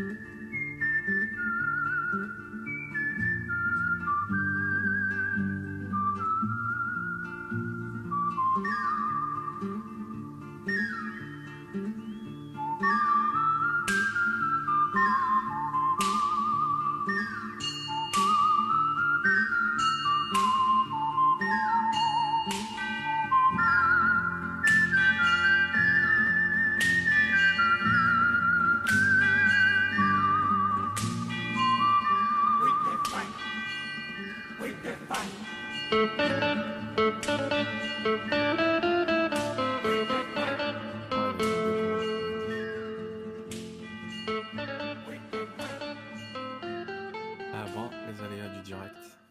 Mm-hmm. Avant les aléas du direct.